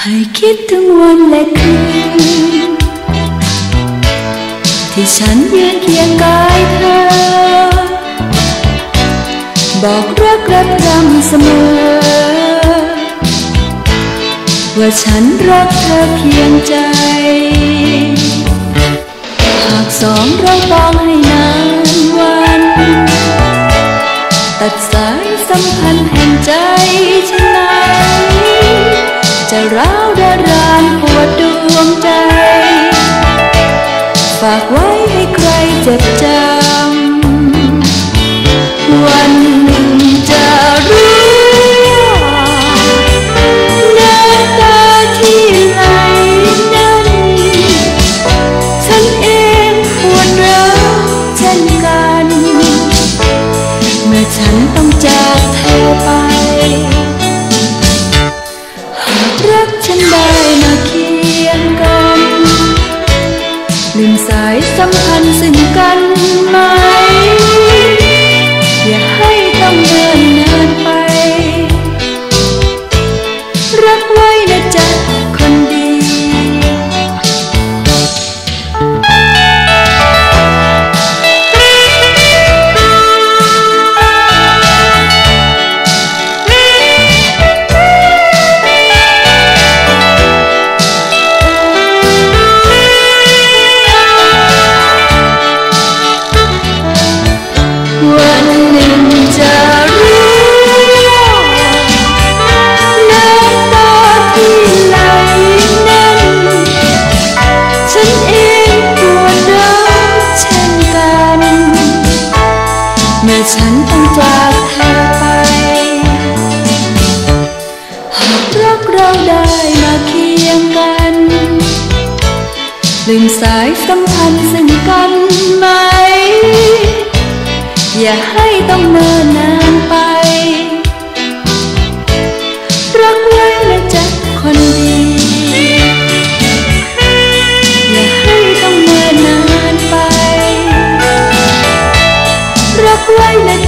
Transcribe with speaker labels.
Speaker 1: ให้คิดถึงวันและคืน ที่ฉันยืนเคียงกายเธอ บอกรักรักรำเสมอ ว่าฉันรักเธอเพียงใจ หากสองเราต้องให้นานวัน ตัดสายสัมพันธ์แห่งใจชะไหนจะร้าวดารานปวดดวงใจ ฝากไว้ให้ใครเจ็บใจ ลืมสายสัมพันธ์ซึ่งกันไหม อย่าให้ต้องเนินนานไป รักไว้นะจ๊ะคนดี อย่าให้ต้องเนินนานไป รักไว้นะจ๊ะ